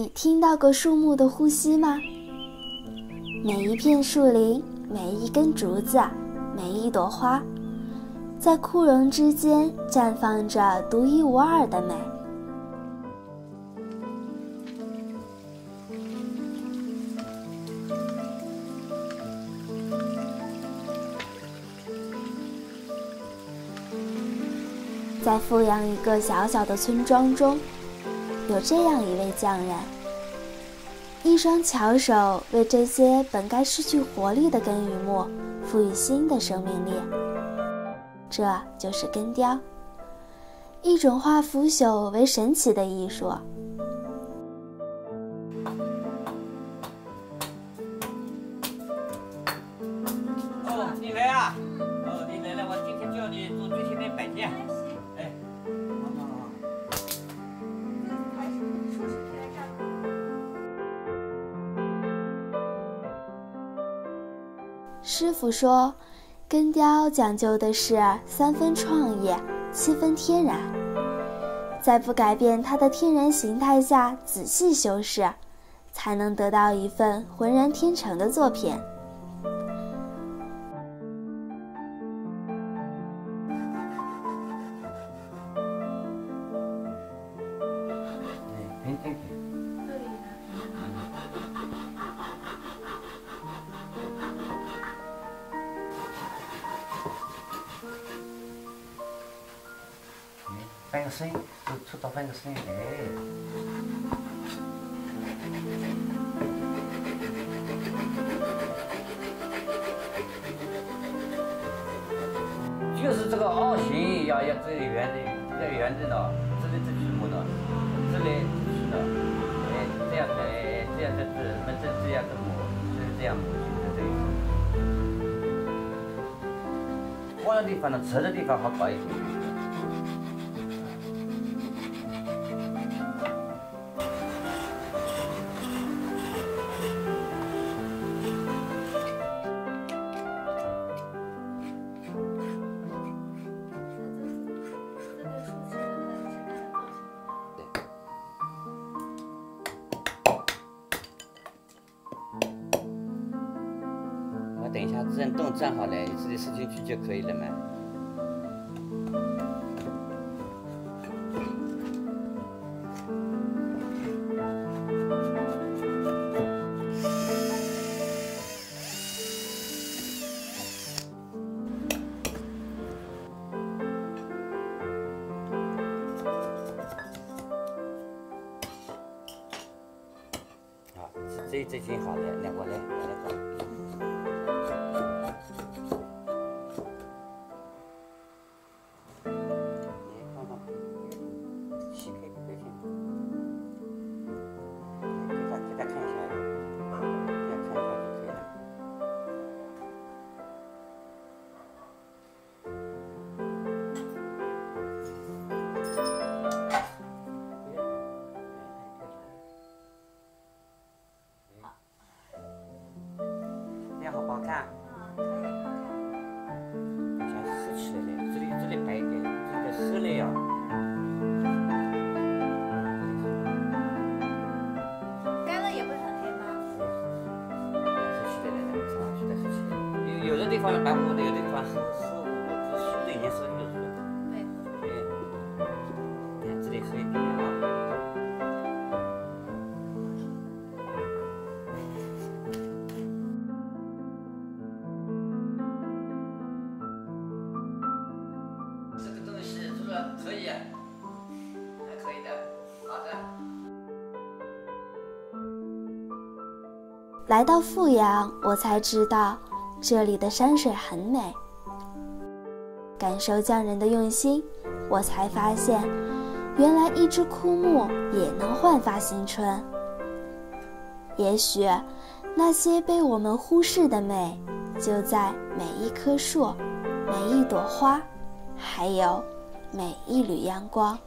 你听到过树木的呼吸吗？每一片树林，每一根竹子，每一朵花，在枯荣之间绽放着独一无二的美。在富阳一个小小的村庄中，有这样一位匠人，一双巧手为这些本该失去活力的根与木赋予新的生命力。这就是根雕，一种化腐朽为神奇的艺术。哦，你来啊！哦，你来了，我今天叫你做最新的摆件。师傅说，根雕讲究的是三分创意，七分天然，在不改变它的天然形态下仔细修饰，才能得到一份浑然天成的作品。翻个身，就出到翻个身，哎。就是这个凹形要要这个圆的，要圆的呢，这里这锯木的，这里是的，哎，这样子，哎，这样子是，那这这样子磨，就是这样磨，就是这个意思。弯的地方呢，直的地方好搞一点。震动站好了，你自己伸进去就可以了嘛。好，这这挺好的，来我来我来搞。这样好不好看？等一下合起来了，这里这里白一点，这个合了呀。干了也会很黑吗？有有的地方白乎的，有的的，来到富阳，我才知道这里的山水很美。感受匠人的用心，我才发现，原来一枝枯木也能焕发新春。也许，那些被我们忽视的美，就在每一棵树、每一朵花，还有每一缕阳光。